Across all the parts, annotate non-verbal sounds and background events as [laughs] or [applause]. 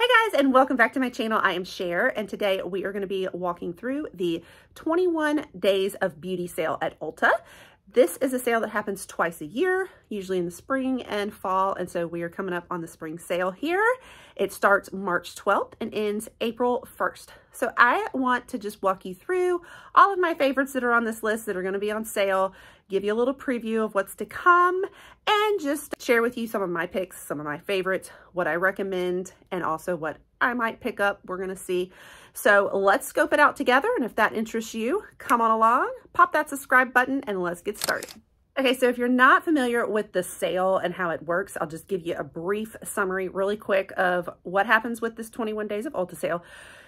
Hey guys, and welcome back to my channel. I am Sher, and today we are going to be walking through the 21 Days of Beauty sale at Ulta. This is a sale that happens twice a year, usually in the spring and fall, and so we are coming up on the spring sale here. It starts March 12th and ends April 1st. So I want to just walk you through all of my favorites that are on this list that are going to be on sale, give you a little preview of what's to come, and just share with you some of my picks, some of my favorites, what I recommend, and also what I might pick up. We're going to see. So let's scope it out together. And if that interests you, come on along, pop that subscribe button and let's get started. Okay, so if you're not familiar with the sale and how it works, I'll just give you a brief summary really quick of what happens with this 21 days of Ulta sale.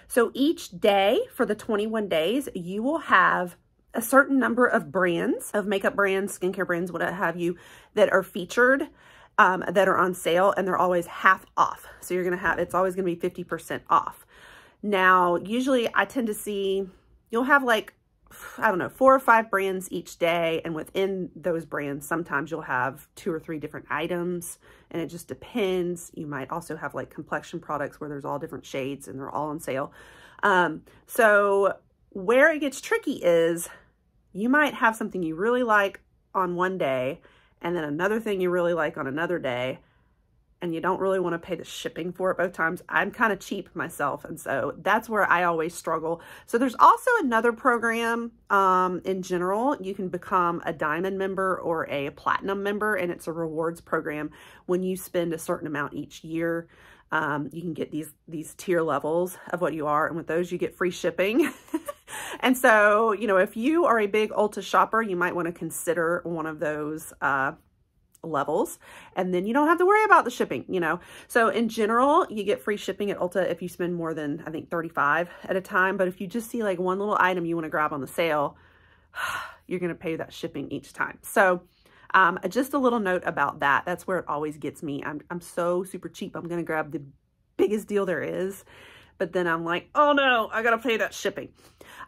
So each day for the 21 days, you will have a certain number of brands, of makeup brands, skincare brands, what have you, that are featured, um, that are on sale, and they're always half off. So you're going to have, it's always going to be 50% off. Now, usually I tend to see, you'll have like, I don't know, four or five brands each day. And within those brands, sometimes you'll have two or three different items and it just depends. You might also have like complexion products where there's all different shades and they're all on sale. Um, so where it gets tricky is you might have something you really like on one day and then another thing you really like on another day and you don't really want to pay the shipping for it both times. I'm kind of cheap myself, and so that's where I always struggle. So there's also another program um, in general. You can become a diamond member or a platinum member, and it's a rewards program. When you spend a certain amount each year, um, you can get these, these tier levels of what you are, and with those you get free shipping. [laughs] and so, you know, if you are a big Ulta shopper, you might want to consider one of those uh, levels and then you don't have to worry about the shipping, you know. So in general, you get free shipping at Ulta if you spend more than I think 35 at a time, but if you just see like one little item you want to grab on the sale, [sighs] you're going to pay that shipping each time. So um, just a little note about that. That's where it always gets me. I'm, I'm so super cheap. I'm going to grab the biggest deal there is. But then I'm like, oh no, I got to pay that shipping.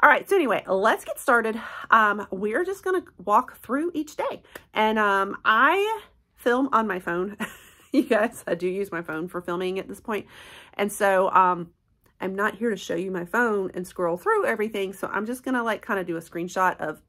All right, so anyway, let's get started. Um, we're just to walk through each day. And um, I film on my phone. [laughs] you guys, I do use my phone for filming at this point. And so um, I'm not here to show you my phone and scroll through everything. So I'm just to like kind of do a screenshot of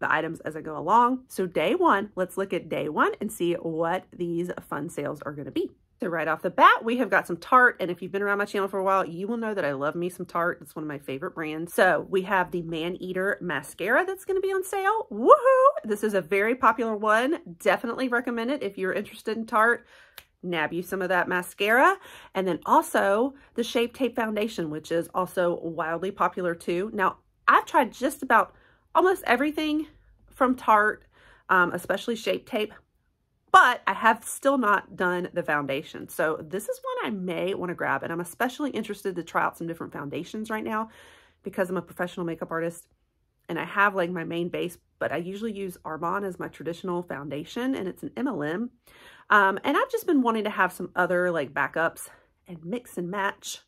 the items as I go along. So day one, let's look at day one and see what these fun sales are to be. So right off the bat, we have got some Tarte. And if you've been around my channel for a while, you will know that I love me some Tarte. It's one of my favorite brands. So we have the Man Eater Mascara that's going to be on sale. Woohoo! This is a very popular one. Definitely recommend it if you're interested in Tarte nab you some of that mascara. And then also the Shape Tape Foundation, which is also wildly popular too. Now, I've tried just about almost everything from Tarte, um, especially Shape Tape, but I have still not done the foundation. So this is one I may want to grab, and I'm especially interested to try out some different foundations right now because I'm a professional makeup artist and I have like my main base, but I usually use Arbonne as my traditional foundation and it's an MLM. Um, and I've just been wanting to have some other like backups and mix and match,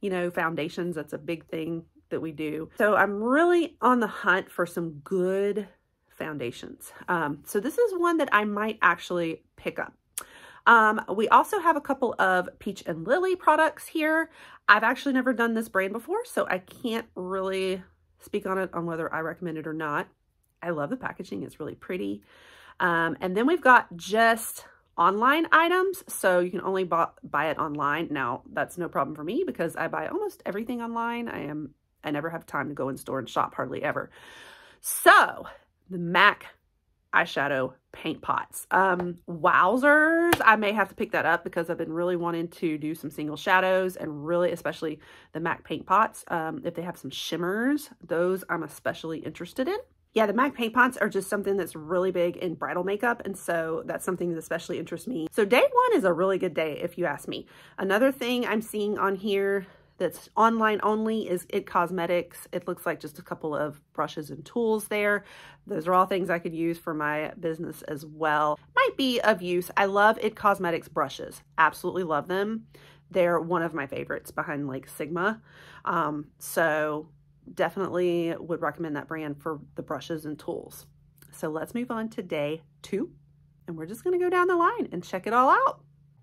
you know, foundations. That's a big thing that we do. So I'm really on the hunt for some good foundations. Um, so this is one that I might actually pick up. Um, we also have a couple of Peach and Lily products here. I've actually never done this brand before, so I can't really speak on it on whether I recommend it or not. I love the packaging. It's really pretty. Um, and then we've got just online items. So you can only buy, buy it online. Now, that's no problem for me because I buy almost everything online. I am I never have time to go in store and shop hardly ever. So the MAC eyeshadow paint pots. Um, wowzers, I may have to pick that up because I've been really wanting to do some single shadows and really especially the MAC paint pots. Um, if they have some shimmers, those I'm especially interested in. Yeah, the MAC paint pots are just something that's really big in bridal makeup, and so that's something that especially interests me. So day one is a really good day, if you ask me. Another thing I'm seeing on here that's online only is It Cosmetics. It looks like just a couple of brushes and tools there. Those are all things I could use for my business as well. Might be of use. I love It Cosmetics brushes. Absolutely love them. They're one of my favorites behind like Sigma. Um, so definitely would recommend that brand for the brushes and tools. So let's move on to day two. And we're just going to go down the line and check it all out.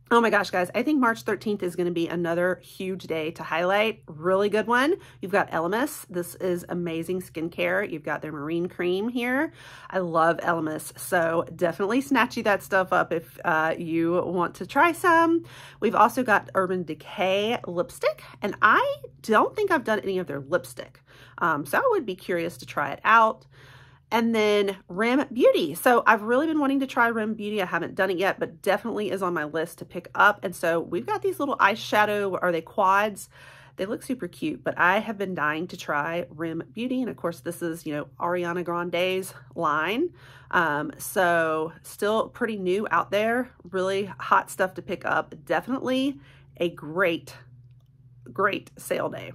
Oh my gosh, guys, I think March 13th is going to be another huge day to highlight. Really good one. You've got Elemis. This is amazing skincare. You've got their marine cream here. I love Elemis, so definitely snatch you that stuff up if uh, you want to try some. We've also got Urban Decay lipstick, and I don't think I've done any of their lipstick, um, so I would be curious to try it out. And then REM Beauty. So I've really been wanting to try REM Beauty. I haven't done it yet, but definitely is on my list to pick up. And so we've got these little eyeshadow, are they quads? They look super cute, but I have been dying to try REM Beauty. And of course, this is, you know, Ariana Grande's line. Um, so still pretty new out there, really hot stuff to pick up. Definitely a great, great sale day.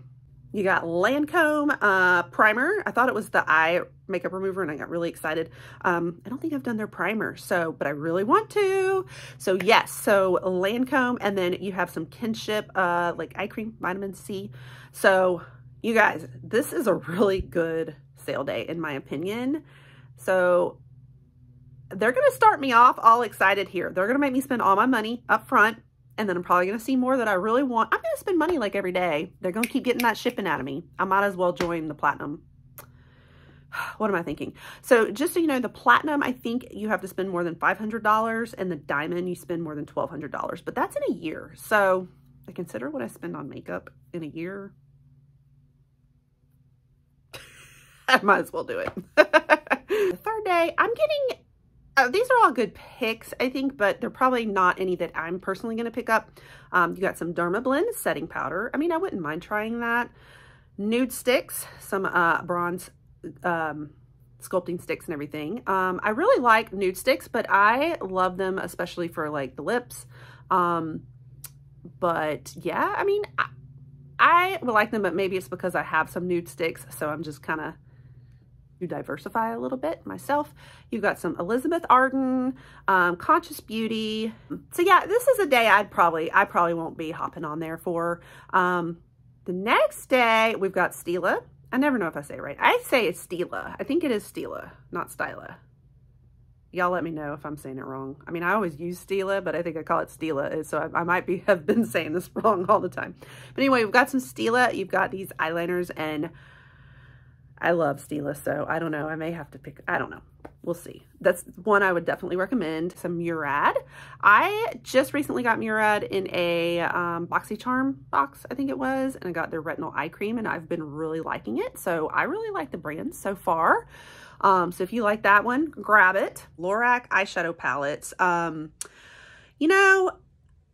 You got Lancome uh, primer. I thought it was the eye makeup remover and I got really excited. Um, I don't think I've done their primer, so, but I really want to. So yes, so Lancome and then you have some Kinship, uh, like eye cream, vitamin C. So you guys, this is a really good sale day in my opinion. So they're going to start me off all excited here. They're going to make me spend all my money up front and then I'm probably going to see more that I really want. I'm going to spend money like every day. They're going to keep getting that shipping out of me. I might as well join the platinum. [sighs] What am I thinking? So just so you know, the platinum, I think you have to spend more than $500 and the diamond, you spend more than $1,200, but that's in a year. So I consider what I spend on makeup in a year. [laughs] I might as well do it. [laughs] the third day, I'm getting uh, these are all good picks, I think, but they're probably not any that I'm personally going to pick up. Um, you got some Dermablend setting powder. I mean, I wouldn't mind trying that. Nude sticks, some uh, bronze um, sculpting sticks and everything. Um, I really like nude sticks, but I love them, especially for like the lips. Um, but yeah, I mean, I, I like them, but maybe it's because I have some nude sticks, so I'm just kind of diversify a little bit myself. You've got some Elizabeth Arden, um, Conscious Beauty. So yeah, this is a day I'd probably, I probably won't be hopping on there for. Um, the next day, we've got Stila. I never know if I say it right. I say it's Stila. I think it is Stila, not Styla. Y'all let me know if I'm saying it wrong. I mean, I always use Stila, but I think I call it Stila, so I, I, might be [laughs] have been saying this [laughs] wrong all the time. But anyway, we've got some Stila. You've got these eyeliners, and I love Stila, so I don't know. I may have to pick, I don't know. We'll see. That's one I would definitely recommend. Some Murad. I just recently got Murad in a um, BoxyCharm box, I think it was, and I got their retinol eye cream, and I've been really liking it. So I really like the brand so far. Um, so if you like that one, grab it. Lorac eyeshadow palettes. Um, you know,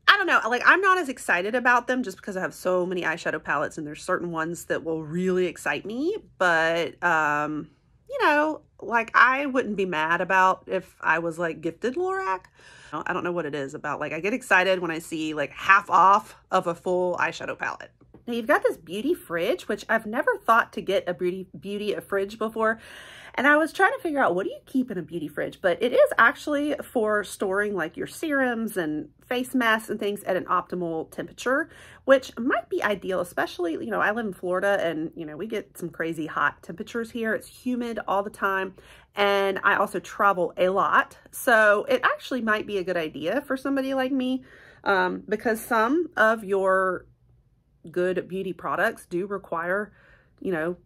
I don't know, like I'm not as excited about them just because I have so many eyeshadow palettes and there's certain ones that will really excite me. But, um, you know, like I wouldn't be mad about if I was like gifted Lorac. I don't know what it is about. Like I get excited when I see like half off of a full eyeshadow palette. Now you've got this beauty fridge, which I've never thought to get a beauty beauty a fridge before. And I was trying to figure out what do you keep in a beauty fridge, but it is actually for storing like your serums and face masks and things at an optimal temperature, which might be ideal, especially, you know, I live in Florida and, you know, we get some crazy hot temperatures here. It's humid all the time. And I also travel a lot. So it actually might be a good idea for somebody like me um, because some of your good beauty products do require, you know,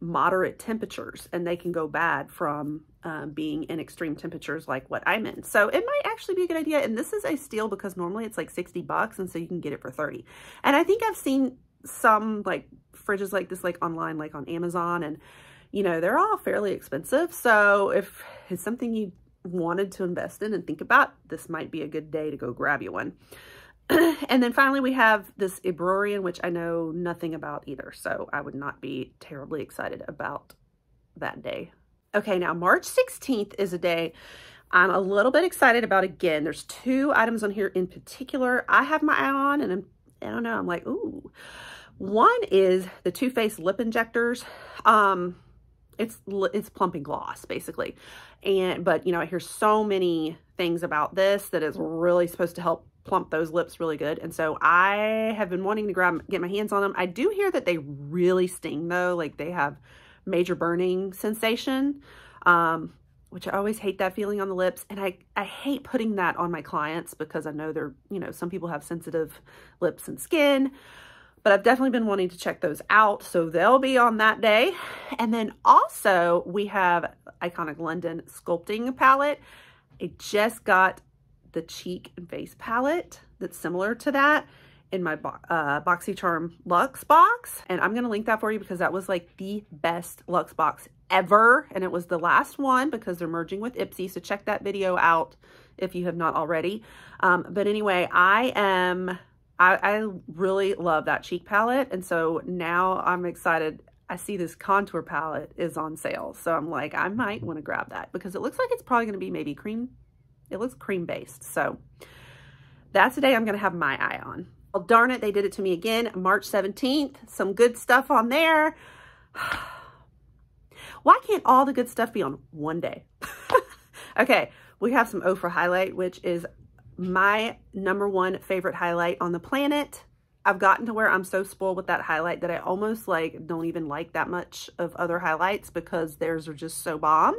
moderate temperatures and they can go bad from um, being in extreme temperatures like what I'm in. So it might actually be a good idea. And this is a steal because normally it's like 60 bucks and so you can get it for 30. And I think I've seen some like fridges like this like online like on Amazon and you know they're all fairly expensive. So if it's something you wanted to invest in and think about, this might be a good day to go grab you one. [clears throat] and then finally we have this Ebrorian, which I know nothing about either. So I would not be terribly excited about that day. Okay, now March 16th is a day I'm a little bit excited about again. There's two items on here in particular I have my eye on and I'm, I don't know, I'm like, ooh. One is the Too Faced lip injectors. Um, it's it's plumping gloss basically and but you know i hear so many things about this that is really supposed to help plump those lips really good. And so I have been wanting to grab, get my hands on them. I do hear that they really sting though. Like they have major burning sensation. Um, which I always hate that feeling on the lips. And I, I hate putting that on my clients because I know they're, you know, some people have sensitive lips and skin, but I've definitely been wanting to check those out. So they'll be on that day. And then also we have Iconic London Sculpting Palette. I just got the cheek and face palette that's similar to that in my uh, BoxyCharm Luxe box. And I'm to link that for you because that was like the best Luxe box ever. And it was the last one because they're merging with Ipsy. So check that video out if you have not already. Um, but anyway, I am, I, I really love that cheek palette. And so now I'm excited. I see this contour palette is on sale. So I'm like, I might want to grab that because it looks like it's probably to be maybe cream. It looks cream based. So that's the day I'm going to have my eye on. Well, darn it, they did it to me again. March 17th, some good stuff on there. [sighs] Why can't all the good stuff be on one day? [laughs] okay, we have some Ofra highlight, which is my number one favorite highlight on the planet. I've gotten to where I'm so spoiled with that highlight that I almost like don't even like that much of other highlights because theirs are just so bomb.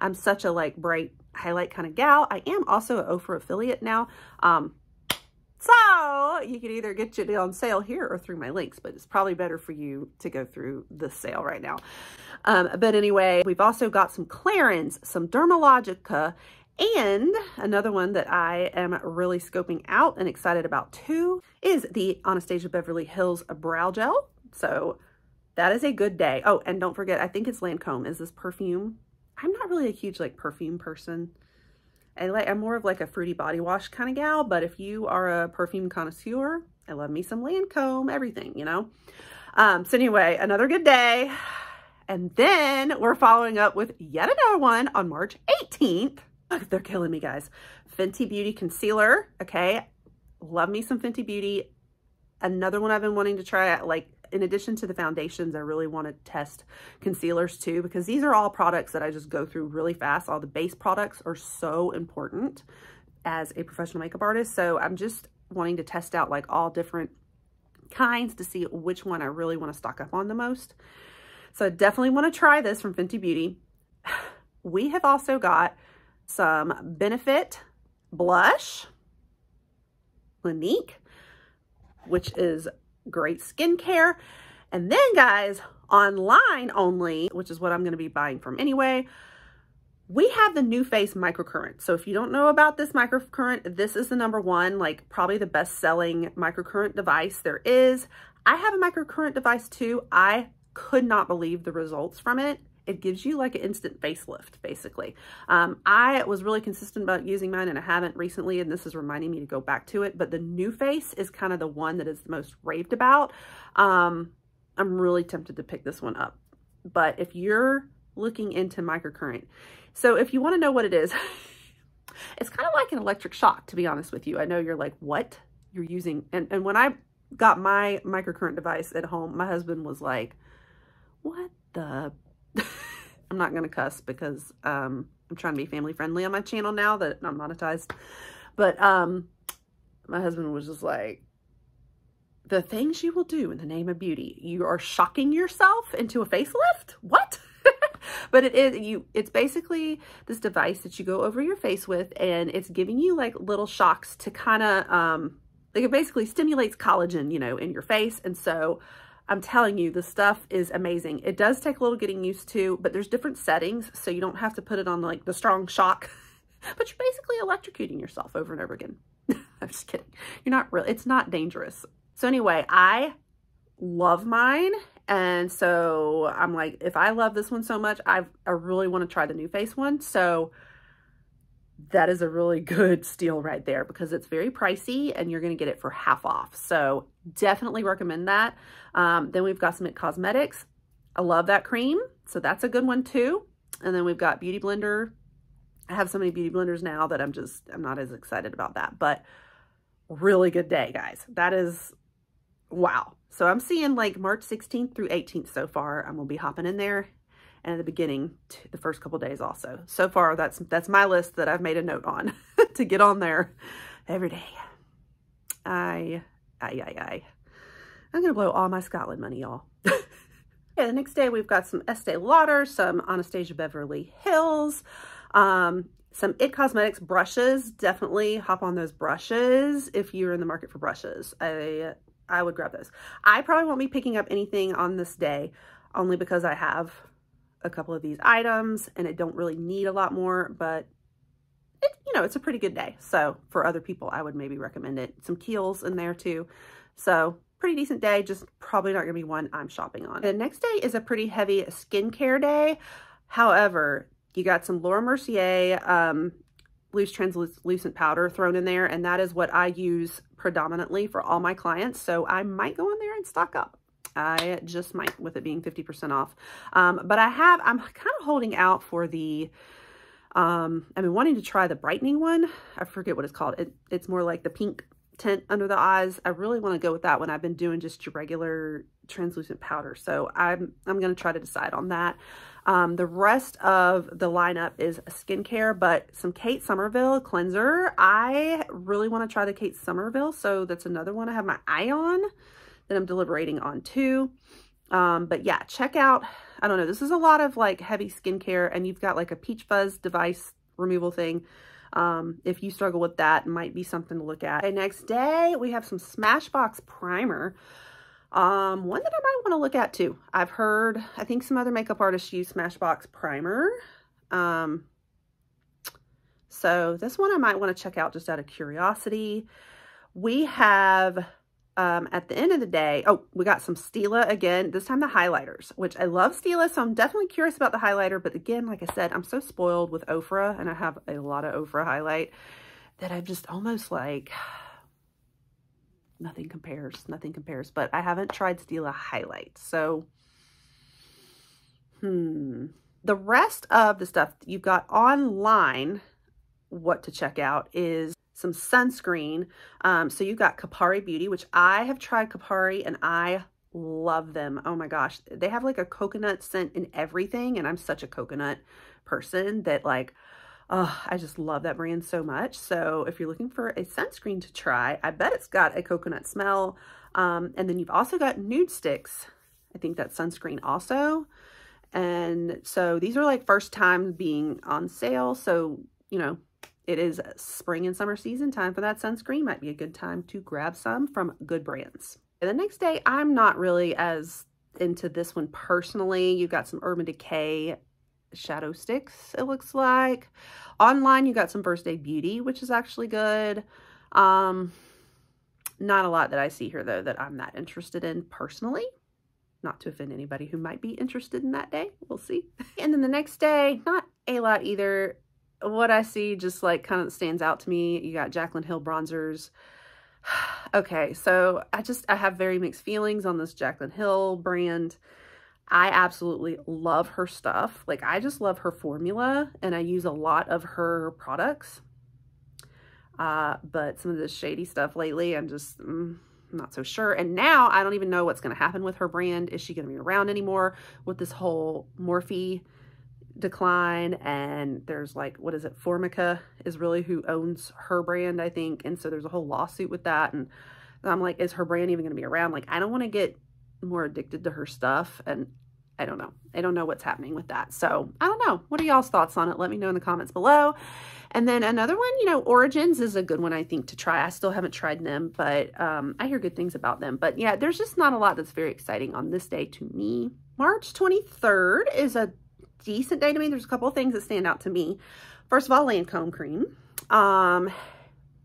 I'm such a like bright highlight kind of gal. I am also an Ofra affiliate now. Um, so you can either get it on sale here or through my links, but it's probably better for you to go through the sale right now. Um, but anyway, we've also got some Clarins, some Dermalogica, and another one that I am really scoping out and excited about too is the Anastasia Beverly Hills Brow Gel. So that is a good day. Oh, and don't forget, I think it's Lancome is this perfume. I'm not really a huge like perfume person. I like, I'm more of like a fruity body wash kind of gal, but if you are a perfume connoisseur, I love me some Lancome, everything, you know? Um, so anyway, another good day. And then we're following up with yet another one on March 18th. [laughs] they're killing me, guys. Fenty Beauty Concealer, okay? Love me some Fenty Beauty. Another one I've been wanting to try, like in addition to the foundations, I really want to test concealers too, because these are all products that I just go through really fast. All the base products are so important as a professional makeup artist. So I'm just wanting to test out like all different kinds to see which one I really want to stock up on the most. So I definitely want to try this from Fenty Beauty. [sighs] We have also got some Benefit blush, Clinique, which is great skincare. And then guys, online only, which is what I'm going to be buying from anyway, we have the NuFace microcurrent. So if you don't know about this microcurrent, this is the number one, like probably the best selling microcurrent device there is. I have a microcurrent device too. I could not believe the results from it it gives you like an instant facelift, basically. Um, I was really consistent about using mine and I haven't recently, and this is reminding me to go back to it, but the NuFace is kind of the one that is the most raved about. Um, I'm really tempted to pick this one up. But if you're looking into microcurrent, so if you want to know what it is, [laughs] it's kind of like an electric shock, to be honest with you. I know you're like, what? You're using, and, and when I got my microcurrent device at home, my husband was like, what the I'm not going to cuss because um, I'm trying to be family friendly on my channel now that I'm monetized. But um, my husband was just like, the things you will do in the name of beauty. You are shocking yourself into a facelift? What? [laughs] but it is you it's basically this device that you go over your face with and it's giving you like little shocks to kind of um like it basically stimulates collagen you know in your face and so I'm telling you, the stuff is amazing. It does take a little getting used to, but there's different settings, so you don't have to put it on like the strong shock, [laughs] but you're basically electrocuting yourself over and over again. [laughs] I'm just kidding. You're not real. It's not dangerous. So anyway, I love mine. And so I'm like, if I love this one so much, I've, I really want to try the NuFace one. So that is a really good steal right there because it's very pricey and you're going to get it for half off. So definitely recommend that. Um, then we've got some It Cosmetics. I love that cream. So that's a good one too. And then we've got Beauty Blender. I have so many Beauty Blenders now that I'm just, I'm not as excited about that. But really good day, guys. That is, wow. So I'm seeing like March 16th through 18th so far. I'm going to be hopping in there and at the beginning, to the first couple days also. So far, that's that's my list that I've made a note on [laughs] to get on there every day. I, I, I, I. I'm going to blow all my Scotland money, y'all. [laughs] okay, the next day we've got some Estee Lauder, some Anastasia Beverly Hills, Um, some IT Cosmetics brushes, definitely hop on those brushes if you're in the market for brushes. I, I would grab those. I probably won't be picking up anything on this day only because I have a couple of these items and I don't really need a lot more, but it, you know, it's a pretty good day. So for other people, I would maybe recommend it. Some Kiehl's in there too. So pretty decent day, just probably not gonna be one I'm shopping on. The next day is a pretty heavy skincare day. However, you got some Laura Mercier um, loose translucent powder thrown in there, and that is what I use predominantly for all my clients. So I might go in there and stock up. I just might with it being 50% off. Um, but I have, I'm kind of holding out for the, um, I've been wanting to try the brightening one. I forget what it's called. It, it's more like the pink tint under the eyes. I really want to go with that one. I've been doing just your regular translucent powder. So I'm, I'm going to try to decide on that. Um, the rest of the lineup is skincare, but some Kate Somerville cleanser. I really want to try the Kate Somerville. So that's another one I have my eye on that I'm deliberating on too. Um, but yeah, check out, I don't know, this is a lot of like heavy skincare and you've got like a peach fuzz device removal thing. Um, if you struggle with that, might be something to look at. Okay, next day, we have some Smashbox primer. Um, one that I might want to look at too. I've heard, I think some other makeup artists use Smashbox primer. Um, so this one I might want to check out just out of curiosity. We have um, at the end of the day, oh, we got some Stila again, this time the highlighters, which I love Stila, so I'm definitely curious about the highlighter. But again, like I said, I'm so spoiled with Ofra, and I have a lot of Ofra highlight that I'm just almost like, [sighs] nothing compares, nothing compares. But I haven't tried Stila highlight, so, hmm. The rest of the stuff you've got online, what to check out is some sunscreen. Um, so you got Kopari Beauty, which I have tried Kopari and I love them. Oh my gosh. They have like a coconut scent in everything. And I'm such a coconut person that like, oh, I just love that brand so much. So if you're looking for a sunscreen to try, I bet it's got a coconut smell. Um, and then you've also got Nude Sticks. I think that's sunscreen also. And so these are like first time being on sale. So, you know, it is spring and summer season, time for that sunscreen. Might be a good time to grab some from good brands. And the next day, I'm not really as into this one personally. You've got some Urban Decay shadow sticks, it looks like. Online, you got some First Aid Beauty, which is actually good. Um, not a lot that I see here, though, that I'm not interested in personally. Not to offend anybody who might be interested in that day. We'll see. And then the next day, not a lot either what I see just like kind of stands out to me. You got Jaclyn Hill bronzers. [sighs] okay, so I just, I have very mixed feelings on this Jaclyn Hill brand. I absolutely love her stuff. Like, I just love her formula, and I use a lot of her products. Uh, but some of the shady stuff lately, I'm just mm, not so sure. And now I don't even know what's going to happen with her brand. Is she going to be around anymore with this whole Morphe decline and there's like what is it formica is really who owns her brand i think and so there's a whole lawsuit with that and i'm like is her brand even going to be around? Like i don't want to get more addicted to her stuff and i don't know. I don't know what's happening with that. So i don't know. What are y'all's thoughts on it? Let me know in the comments below. And then another one you know origins is a good one i think to try. I still haven't tried them but um, i hear good things about them. But yeah there's just not a lot that's very exciting on this day to me. March 23rd is a decent day to me. There's a couple of things that stand out to me. First of all, Lancome cream. Um,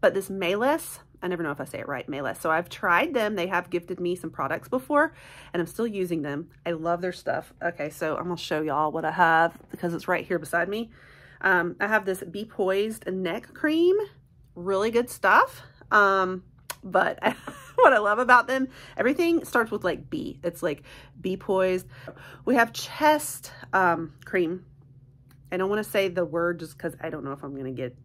but this Maelys, I never know if I say it right, Maelys. So I've tried them. They have gifted me some products before and I'm still using them. I love their stuff. Okay, so I'm gonna show y'all what I have because it's right here beside me. Um, I have this Be Poised neck cream. Really good stuff. Um, but [laughs] [laughs] what I love about them, everything starts with like B. It's like B Poised. We have chest um, cream. I don't want to say the word just because I don't know if I'm going to get,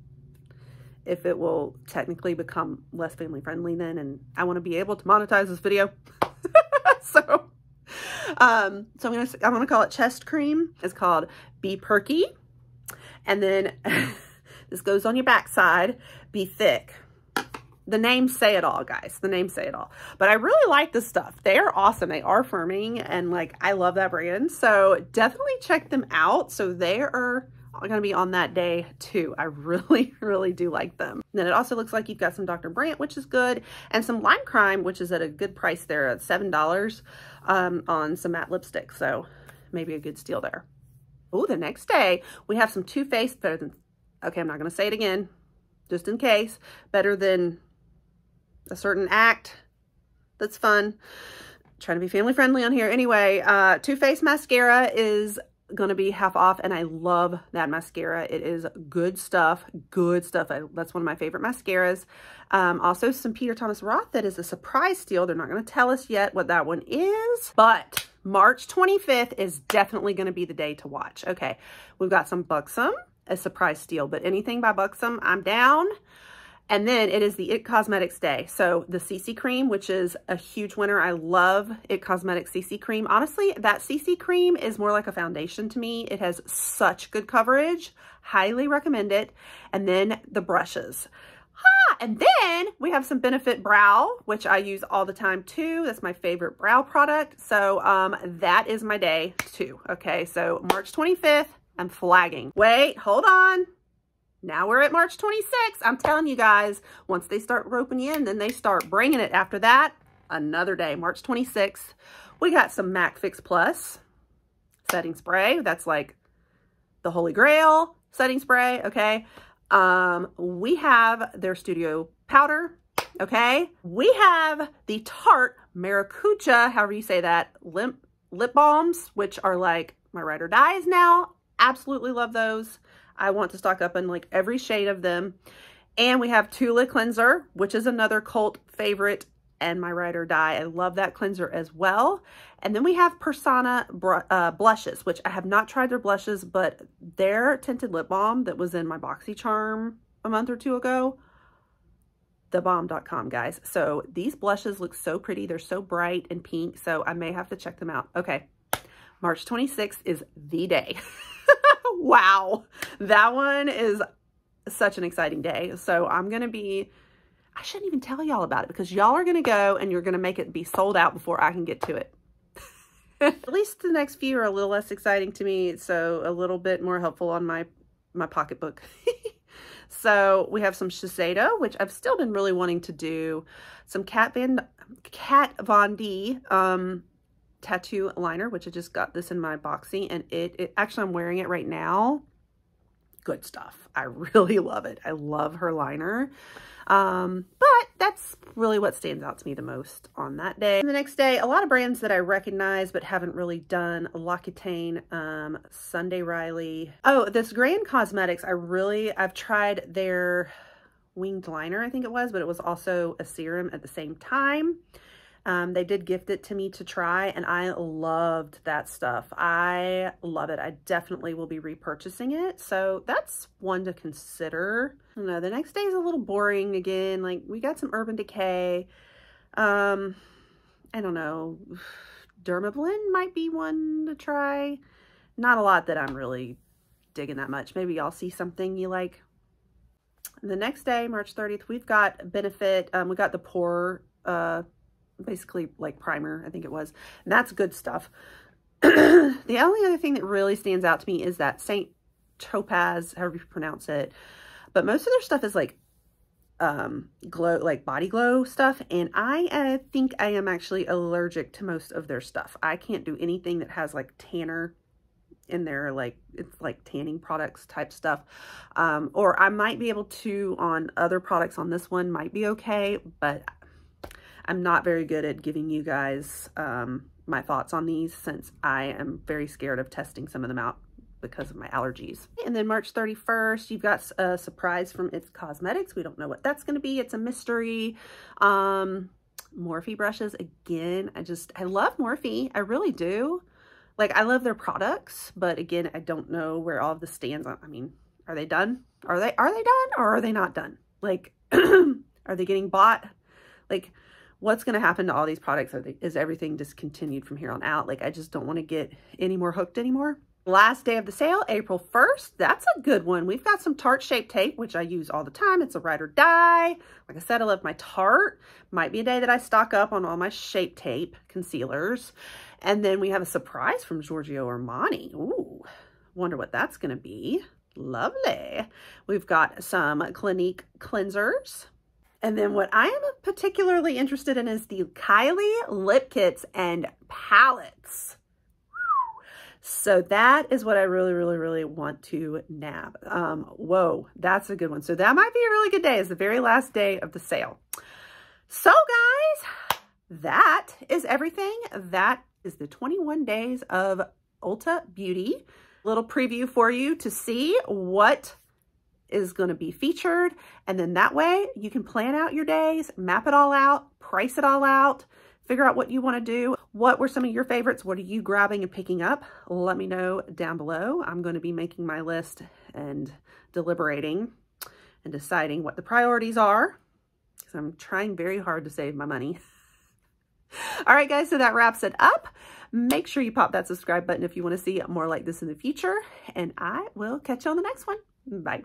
if it will technically become less family friendly then. And I want to be able to monetize this video. [laughs] so, um, so I'm going to, I'm going to call it chest cream. It's called Be Perky. And then [laughs] this goes on your backside. Be Thick the names say it all, guys. The names say it all. But I really like this stuff. They are awesome. They are firming and like I love that brand. So definitely check them out. So they are going to be on that day too. I [laughs] really, really do like them. And then it also looks like you've got some Dr. Brandt, which is good, and some Lime Crime, which is at a good price there at $7 um, on some matte lipstick. So maybe a good steal there. Oh, the next day we have some Too Faced better than, okay, I'm not going to say it again, just in case, better than a certain act that's fun. Trying to be family friendly on here. Anyway, uh, Too Faced mascara is going to be half off and I love that mascara. It is good stuff, good stuff. I, that's one of my favorite mascaras. Um, also some Peter Thomas Roth that is a surprise steal. They're not going to tell us yet what that one is, but March 25th is definitely going to be the day to watch. Okay, we've got some Buxom, a surprise steal, but anything by Buxom, I'm down. And then it is the IT Cosmetics Day. So the CC cream, which is a huge winner. I love IT Cosmetics CC cream. Honestly, that CC cream is more like a foundation to me. It has such good coverage. Highly recommend it. And then the brushes. Ah, and then we have some Benefit Brow, which I use all the time too. That's my favorite brow product. So um, that is my day too. Okay, so March 25th, I'm flagging. Wait, hold on. Now we're at March 26th. I'm telling you guys, once they start roping you in, then they start bringing it. After that, another day, March 26th. We got some MAC Fix Plus setting spray. That's like the holy grail setting spray, okay? Um, we have their studio powder, okay? We have the Tarte Maracuja, however you say that, lip, lip balms, which are like my ride or dies now. Absolutely love those. I want to stock up on like every shade of them. And we have Tula Cleanser, which is another cult favorite and my ride or die. I love that cleanser as well. And then we have Persona uh, blushes, which I have not tried their blushes, but their tinted lip balm that was in my BoxyCharm a month or two ago, thebomb.com, guys. So these blushes look so pretty. They're so bright and pink, so I may have to check them out. Okay, March 26th is the day. [laughs] wow, that one is such an exciting day. So I'm going to be, I shouldn't even tell y'all about it because y'all are going to go and you're going to make it be sold out before I can get to it. [laughs] At least the next few are a little less exciting to me. So a little bit more helpful on my, my pocketbook. [laughs] so we have some Shiseido, which I've still been really wanting to do. Some Kat Van, Kat Von D, um, tattoo liner, which I just got this in my boxy and it, it actually I'm wearing it right now. Good stuff. I [laughs] really love it. I love her liner. Um, but that's really what stands out to me the most on that day. And the next day, a lot of brands that I recognize but haven't really done. L'Occitane, um, Sunday Riley. Oh, this Grande Cosmetics, I really, I've tried their winged liner, I think it was, but it was also a serum at the same time. Um, they did gift it to me to try and I loved that stuff. I love it. I definitely will be repurchasing it. So that's one to consider. know, the next day is a little boring again. Like we got some Urban Decay. Um, I don't know. [sighs] Dermablend might be one to try. Not a lot that I'm really digging that much. Maybe y'all see something you like. The next day, March 30th, we've got Benefit. Um, we got the Pore uh, basically like primer, I think it was. And that's good stuff. [clears throat] the only other thing that really stands out to me is that Saint Topaz, however you pronounce it. But most of their stuff is like um, glow, like body glow stuff. And I uh, think I am actually allergic to most of their stuff. I can't do anything that has like tanner in there, like it's like tanning products type stuff. Um, or I might be able to on other products on this one might be okay, but I'm not very good at giving you guys um, my thoughts on these since I am very scared of testing some of them out because of my allergies. And then March 31st, you've got a surprise from It's Cosmetics. We don't know what that's going to be. It's a mystery. Um, Morphe brushes, again, I just, I love Morphe. I really do. Like, I love their products, but again, I don't know where all of the stands on. I mean, are they done? Are they, are they done or are they not done? Like, [clears throat] are they getting bought? Like, what's going to happen to all these products? They, is everything discontinued from here on out? Like, I just don't want to get any more hooked anymore. Last day of the sale, April 1st. That's a good one. We've got some Tarte Shape Tape, which I use all the time. It's a ride or die. Like I said, I love my Tarte. Might be a day that I stock up on all my Shape Tape concealers. And then we have a surprise from Giorgio Armani. Ooh, wonder what that's going to be. Lovely. We've got some Clinique cleansers. And then what I am particularly interested in is the Kylie lip kits and palettes. So that is what I really, really, really want to nab. Um, whoa, that's a good one. So that might be a really good day. It's the very last day of the sale. So guys, that is everything. That is the 21 days of Ulta Beauty. Little preview for you to see what is going to be featured. And then that way you can plan out your days, map it all out, price it all out, figure out what you want to do. What were some of your favorites? What are you grabbing and picking up? Let me know down below. I'm going to be making my list and deliberating and deciding what the priorities are because I'm trying very hard to save my money. [laughs] All right, guys, so that wraps it up. Make sure you pop that subscribe button if you want to see more like this in the future, and I will catch you on the next one. Bye.